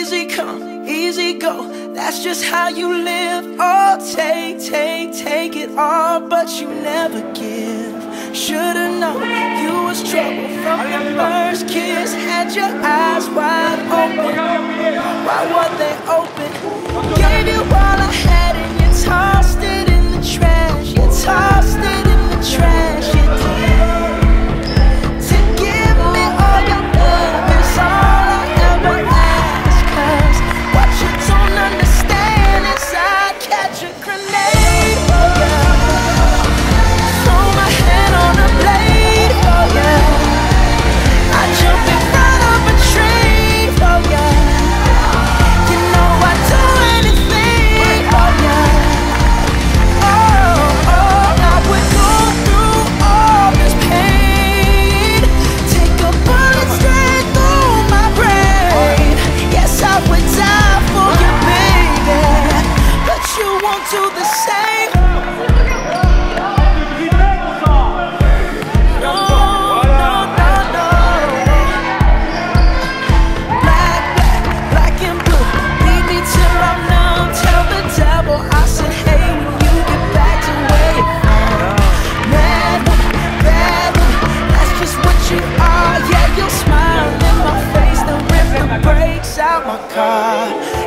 Easy come, easy go. That's just how you live. Oh, take, take, take it all, but you never give. Should've known you was trouble from your first kiss. Had your eyes wide open. to the same. No, no, no, no. Black, black, black and blue. Lead me till I'm numb. Tell the devil I said, hey, when you get back to where you're from. Bad that's just what you are. Yeah, you'll my face, out my car.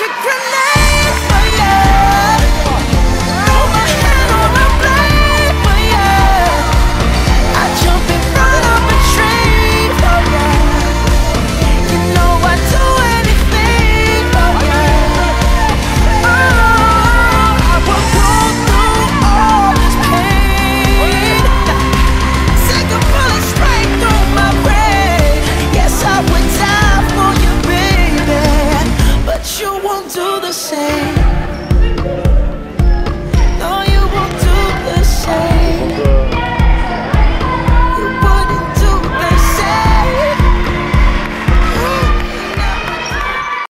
magic grenade. away